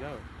go.